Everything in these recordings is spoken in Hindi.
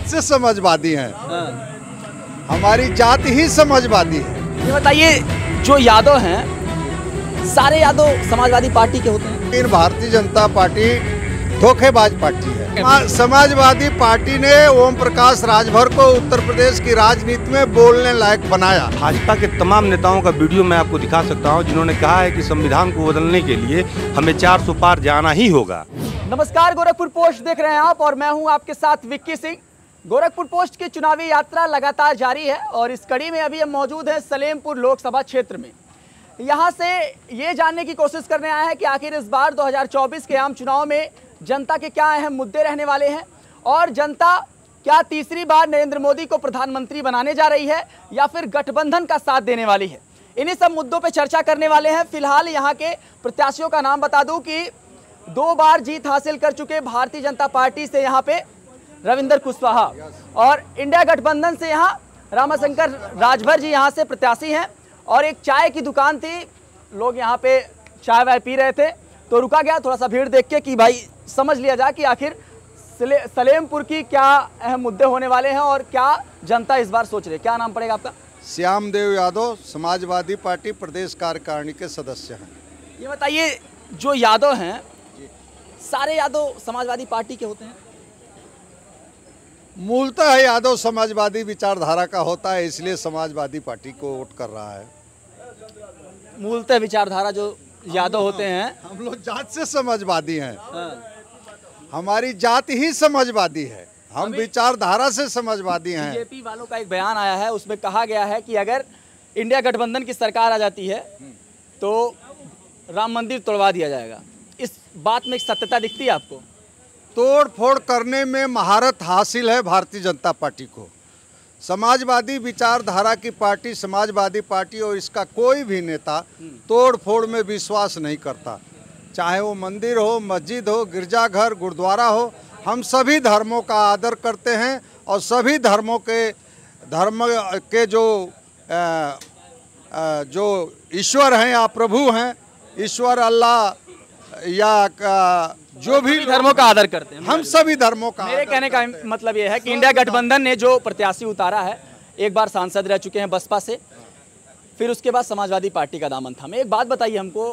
जात से समाजवादी हैं। हमारी जात ही समझवादी है। ये बताइए जो यादव हैं सारे यादव समाजवादी पार्टी के होते हैं? लेकिन भारतीय जनता पार्टी धोखेबाज पार्टी है। समाजवादी पार्टी ने ओम प्रकाश राजभर को उत्तर प्रदेश की राजनीति में बोलने लायक बनाया। भाजपा के तमाम नेताओं का वीडियो मैं आपको दिखा सकता हूँ जिन्होंने कहा है कि संविधान को बदलने के लिए हमें 400 पार जाना ही होगा। नमस्कार गोरखपुर पोस्ट देख रहे हैं आप और मैं हूँ आपके साथ विक्की सिंह। गोरखपुर पोस्ट की चुनावी यात्रा लगातार जारी है और इस कड़ी में अभी हम मौजूद हैं सलेमपुर लोकसभा क्षेत्र में। यहाँ से ये जानने की कोशिश करने आए हैं कि आखिर इस बार 2024 के आम चुनाव में जनता के क्या अहम मुद्दे रहने वाले हैं और जनता क्या तीसरी बार नरेंद्र मोदी को प्रधानमंत्री बनाने जा रही है या फिर गठबंधन का साथ देने वाली है? इन्हीं सब मुद्दों पर चर्चा करने वाले हैं। फ़िलहाल यहाँ के प्रत्याशियों का नाम बता दूँ कि दो बार जीत हासिल कर चुके भारतीय जनता पार्टी से यहाँ पे रविंदर कुशवाहा। और इंडिया गठबंधन से यहाँ रामाशंकर राजभर जी यहाँ से प्रत्याशी हैं। और एक चाय की दुकान थी लोग यहाँ पे चाय वाय पी रहे थे। तो रुका गया थोड़ा सा भीड़ देख के कि भाई समझ लिया जाए कि आखिर सले- सलेमपुर की क्या अहम मुद्दे होने वाले हैं और क्या जनता इस बार सोच रही है? क्या नाम पड़ेगा आपका? श्याम देव यादव समाजवादी पार्टी प्रदेश कार्यकारिणी के सदस्य हैं। ये बताइए जो यादव हैं सारे यादव समाजवादी पार्टी के होते हैं? मूलतः यादव समाजवादी विचारधारा का होता है इसलिए समाजवादी पार्टी को वोट कर रहा है। मूलतः विचारधारा जो यादव होते हैं। हम लोग जात से समाजवादी हैं। हाँ। हमारी जात ही समाजवादी है। हम विचारधारा से समाजवादी हैं। बीजेपी वालों का एक बयान आया है उसमें कहा गया है कि अगर इंडिया गठबंधन की सरकार आ जाती है तो राम मंदिर तोड़वा दिया जाएगा। इस बात में एक सत्यता दिखती है आपको? तोड़ फोड़ करने में महारत हासिल है भारतीय जनता पार्टी को। समाजवादी विचारधारा की पार्टी समाजवादी पार्टी और इसका कोई भी नेता तोड़ फोड़ में विश्वास नहीं करता। चाहे वो मंदिर हो मस्जिद हो गिरजाघर गुरुद्वारा हो हम सभी धर्मों का आदर करते हैं और सभी धर्मों के धर्म के जो अ, अ, जो ईश्वर हैं या प्रभु हैं ईश्वर अल्लाह या जो भी धर्मों का आदर करते हैं। हम सभी धर्मों का मेरे कहने का मतलब यह है कि इंडिया गठबंधन ने जो प्रत्याशी उतारा है एक बार सांसद रह चुके हैं बसपा से फिर उसके बाद समाजवादी पार्टी का दामन था। एक बात बताइए हमको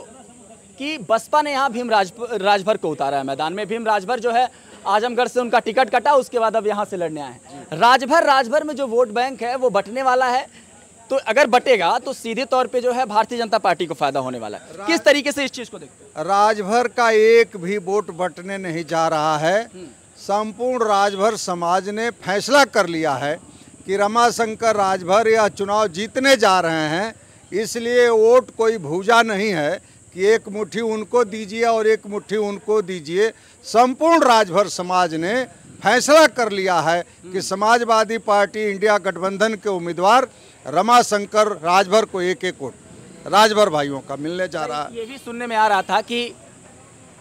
कि बसपा ने यहाँ भीम राज राजभर को उतारा है मैदान में। भीम राजभर जो है आजमगढ़ से उनका टिकट कटा उसके बाद अब यहाँ से लड़ने आए हैं। राजभर राजभर में जो वोट बैंक है वो बटने वाला है। तो अगर बटेगा तो सीधे तौर पे जो है भारतीय जनता पार्टी को फ़ायदा होने वाला है। किस तरीके से इस चीज़ को देखते राजभर का एक भी वोट बटने नहीं जा रहा है। संपूर्ण राजभर समाज ने फैसला कर लिया है कि रमाशंकर राजभर यह चुनाव जीतने जा रहे हैं। इसलिए वोट कोई भूजा नहीं है कि एक मुट्ठी उनको दीजिए और एक मुट्ठी उनको दीजिए। संपूर्ण राजभर समाज ने फैसला कर लिया है कि समाजवादी पार्टी इंडिया गठबंधन के उम्मीदवार रमाशंकर, राजभर को एक एक वोट। राजभर भाइयों का मिलने जा रहा है। ये भी सुनने में आ रहा था कि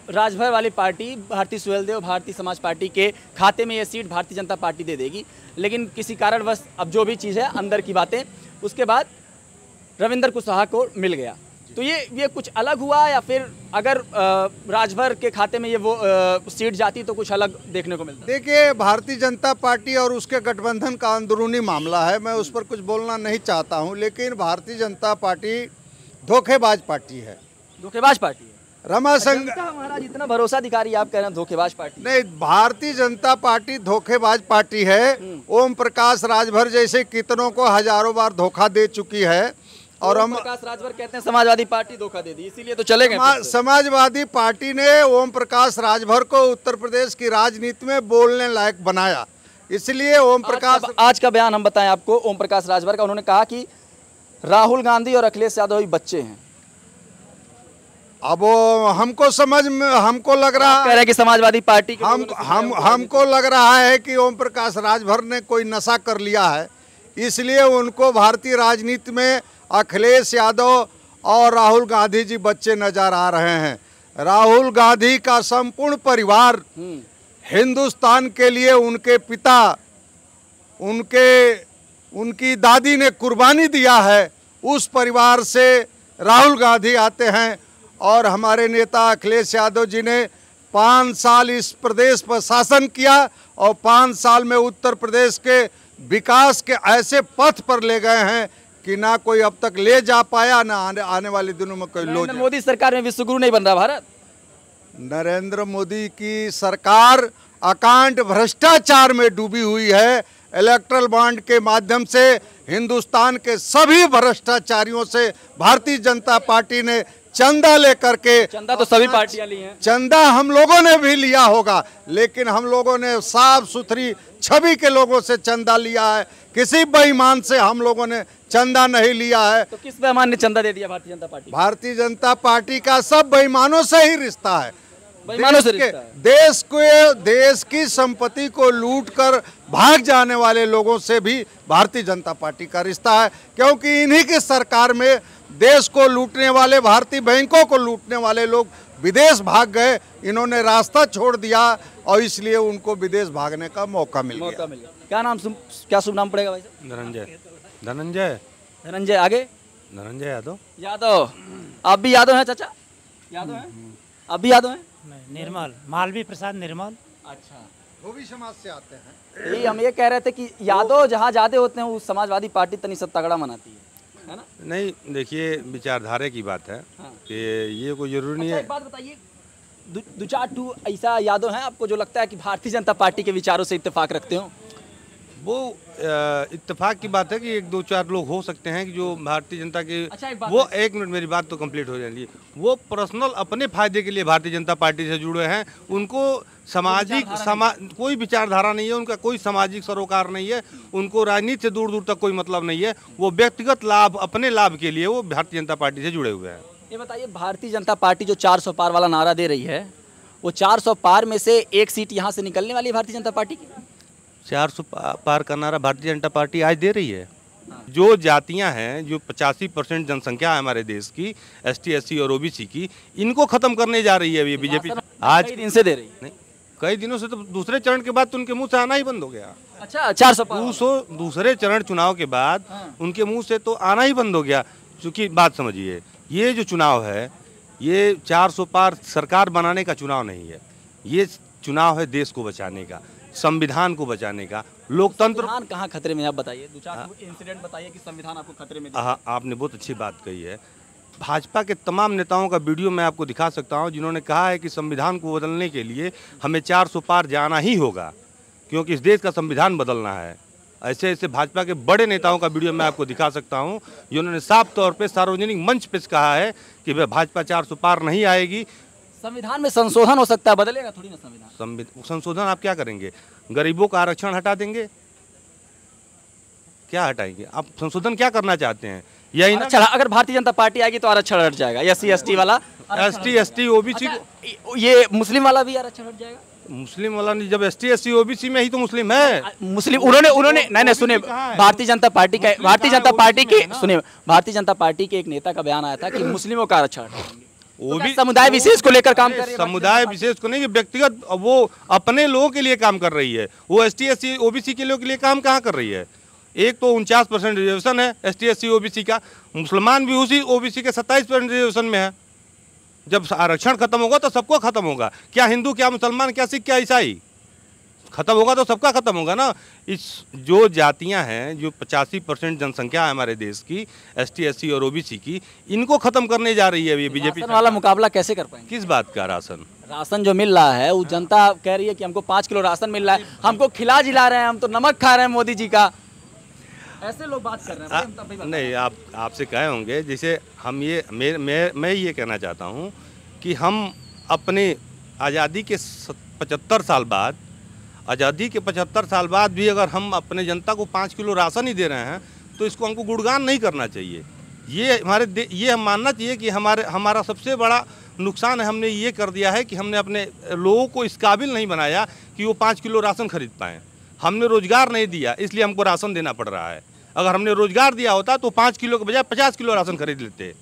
राजभर वाली पार्टी, भारतीय सुहेलदेव, भारतीय समाज पार्टी के खाते में ये सीट भारतीय जनता पार्टी दे देगी। लेकिन किसी कारणवश अब जो भी चीज़ है, अंदर की बातें, उसके बाद रविंदर कुशवाहा को मिल गया। तो ये ये कुछ अलग हुआ या फिर अगर राजभर के खाते में ये वो अ, सीट जाती तो कुछ अलग देखने को मिलता? देखिए भारतीय जनता पार्टी और उसके गठबंधन का अंदरूनी मामला है मैं उस पर कुछ बोलना नहीं चाहता हूँ लेकिन भारतीय जनता पार्टी धोखेबाज पार्टी है। धोखेबाज पार्टी है? रमाशंकर जनता महाराज इतना भरोसा कह रही है आप कह रहे हैं धोखेबाज पार्टी। नहीं भारतीय जनता पार्टी धोखेबाज पार्टी है ओम प्रकाश राजभर जैसे कितनों को हज़ारों बार धोखा दे चुकी है और हम प्रकाश राजभर कहते हैं समाजवादी पार्टी धोखा दे दी इसीलिए तो चले गए समाजवादी पार्टी ने ओम प्रकाश राजभर को उत्तर प्रदेश की राजनीति में बोलने लायक बनाया। इसलिए ओम प्रकाश आज का, आज का बयान हम बताएँ आपको ओम प्रकाश राजभर का। उन्होंने कहा कि राहुल गांधी और अखिलेश यादव ही बच्चे हैं। अब हमको समझ में हमको लग रहा कह रहा कि समाजवादी पार्टी हम हम हमको लग रहा है कि ओम प्रकाश राजभर ने कोई नशा कर लिया है। इसलिए उनको भारतीय राजनीति में अखिलेश यादव और राहुल गांधी जी बच्चे नज़र आ रहे हैं। राहुल गांधी का संपूर्ण परिवार हिंदुस्तान के लिए उनके पिता, उनके, उनकी दादी ने कुर्बानी दिया है। उस परिवार से राहुल गांधी आते हैं और हमारे नेता अखिलेश यादव जी ने पाँच साल इस प्रदेश पर शासन किया और पाँच साल में उत्तर प्रदेश के विकास के ऐसे पथ पर ले गए हैं कि ना कोई अब तक ले जा पाया ना आने आने वाले दिनों में कोई लो मोदी सरकार में विश्वगुरु नहीं बन रहा भारत। नरेंद्र मोदी की सरकार अकांड भ्रष्टाचार में डूबी हुई है। इलेक्ट्रल बॉन्ड के माध्यम से हिंदुस्तान के सभी भ्रष्टाचारियों से भारतीय जनता पार्टी ने चंदा लेकर के चंदा तो सभी पार्टियाँ ली हैं। चंदा हम लोगों ने भी लिया होगा लेकिन हम लोगों ने साफ़ सुथरी छवि के लोगों से चंदा लिया है। किसी बेईमान से हम लोगों ने चंदा नहीं लिया है। तो किस बेमान ने चंदा दे दिया भारतीय जनता पार्टी? भारतीय जनता पार्टी का सब बेईमानों से ही रिश्ता है। बेईमानों देश के- देश के देश की संपत्ति को लूट कर भाग जाने वाले लोगों से भी भारतीय जनता पार्टी का रिश्ता है क्योंकि इन्हीं की सरकार में देश को लूटने वाले भारतीय बैंकों को लूटने वाले लोग विदेश भाग गए इन्होंने रास्ता छोड़ दिया और इसलिए उनको विदेश भागने का मौका मिल गया। मौका मिल गया। क्या नाम सुन क्या शुभ नाम पड़ेगा भाई साहब? धनंजय। धनंजय। धनंजय आगे? धनंजय यादव। यादव। आप भी यादव हैं चाचा? यादव हैं? आप भी यादव हैं? नहीं, निर्मल मालवी प्रसाद निर्मल। अच्छा वो भी समाज से आते हैं। यही हम ये कह रहे थे कि यादव जहाँ ज़्यादा होते हैं वो समाजवादी पार्टी तनी सब तगड़ा मनाती है। है ना? नहीं देखिए विचारधारा की बात है हाँ। कि ये कोई ज़रूरी नहीं अच्छा है। एक बात बताइए दो दो चार टू ऐसा यादव हैं आपको जो लगता है कि भारतीय जनता पार्टी के विचारों से इत्तेफाक रखते हो? वो इत्तेफाक की बात है कि एक दो चार लोग हो सकते हैं कि जो भारतीय जनता के अच्छा, एक वो एक मिनट मेरी बात तो कंप्लीट हो जाएगी। वो पर्सनल अपने फ़ायदे के लिए भारतीय जनता पार्टी से जुड़े हैं। उनको सामाजिक समा कोई विचारधारा नहीं है उनका कोई सामाजिक सरोकार नहीं है उनको राजनीति से दूर दूर तक कोई मतलब नहीं है। वो व्यक्तिगत लाभ अपने लाभ के लिए वो भारतीय जनता पार्टी से जुड़े हुए हैं। ये बताइए भारतीय जनता पार्टी जो 400 पार वाला नारा दे रही है वो 400 पार में से एक सीट यहाँ से निकलने वाली है भारतीय जनता पार्टी की? चार सौ पार का नारा भारतीय जनता पार्टी आज दे रही है। जो जातियाँ हैं जो पचासी परसेंट जनसंख्या है हमारे देश की एस टी एस सी और ओबीसी की इनको खत्म करने जा रही है ये बीजेपी। आज दिन से दे रही है। कई दिनों से तो दूसरे चरण के बाद तो उनके मुँह से आना ही बंद हो गया। अच्छा 400 सौ दूसो दूसरे चरण चुनाव के बाद उनके मुँह से तो आना ही बंद हो गया। क्योंकि बात समझिए ये जो चुनाव है ये 400 पार सरकार बनाने का चुनाव नहीं है। ये चुनाव है देश को बचाने का। संविधान को बचाने का। लोकतंत्र कहाँ खतरे में आप बताइए। दो चार इंसिडेंट बताइए कि संविधान आपको खतरे में हाँ आपने बहुत अच्छी बात कही है। भाजपा के तमाम नेताओं का वीडियो मैं आपको दिखा सकता हूँ जिन्होंने कहा है कि संविधान को बदलने के लिए हमें 400 पार जाना ही होगा क्योंकि इस देश का संविधान बदलना है। ऐसे ऐसे भाजपा के बड़े नेताओं का वीडियो मैं आपको दिखा सकता हूँ जिन्होंने साफ़ तौर पे सार्वजनिक मंच पे कहा है कि भाई भाजपा 400 पार नहीं आएगी। संविधान में संशोधन हो सकता है बदलेगा थोड़ी ना संविधान। संशोधन आप क्या करेंगे? गरीबों का आरक्षण हटा देंगे? क्या हटाएँगे? आप संशोधन क्या करना चाहते हैं? यही ना अच्छा अगर भारतीय जनता पार्टी आएगी तो आरक्षण हट जाएगा एस सी एस टी वाला? S T S T OBC अच्छा, ये मुस्लिम वाला भी आरक्षण हट जाएगा? मुस्लिम वाला नहीं जब S T S C OBC में ही तो मुस्लिम है। मुस्लिम उन्होंने उन्होंने नहीं नहीं सुने भारतीय जनता पार्टी का भारतीय जनता पार्टी के सुने भारतीय जनता पार्टी के एक नेता का बयान आया था कि मुस्लिमों का आरक्षण। वो तो भी समुदाय विशेष को लेकर काम कर रही है समुदाय विशेष को नहीं व्यक्तिगत वो अपने लोगों के लिए काम कर रही है। वो S T S C OBC के लोगों के लिए काम कहाँ कर रही है? एक तो उनचास परसेंट रिजर्वेशन है S T S C OBC का। मुसलमान भी उसी ओबीसी के सत्ताईस परसेंट रिजर्वेशन में है। जब आरक्षण खत्म होगा तो सबको खत्म होगा। क्या हिंदू क्या मुसलमान क्या सिख क्या ईसाई? खत्म होगा तो सबका खत्म होगा ना। इस जो जातियाँ हैं जो पचासी परसेंट जनसंख्या है हमारे देश की एस टी और ओबीसी की इनको खत्म करने जा रही है ये बीजेपी वाला मुकाबला कैसे कर पाएँगे? किस बात का राशन? राशन जो मिल रहा है वो जनता कह रही है कि हमको पाँच किलो राशन मिल रहा है हमको खिला जिला रहे हैं हम तो नमक खा रहे हैं मोदी जी का। ऐसे लोग बात कर रहे हैं भी नहीं आप आपसे कहे होंगे जैसे हम ये मैं मैं मैं ये कहना चाहता हूँ कि हम अपने आज़ादी के पचहत्तर साल बाद आज़ादी के पचहत्तर साल बाद भी अगर हम अपने जनता को पाँच किलो राशन ही दे रहे हैं तो इसको हमको गुणगान नहीं करना चाहिए। ये हमारे ये हम मानना चाहिए कि हमारे, हमारा सबसे बड़ा नुकसान है, हमने ये कर दिया है कि हमने अपने लोगों को इस काबिल नहीं बनाया कि वो पाँच किलो राशन खरीद पाएँ। हमने रोज़गार नहीं दिया, इसलिए हमको राशन देना पड़ रहा है। अगर हमने रोज़गार दिया होता तो पाँच किलो के बजाय पचास किलो राशन खरीद लेते।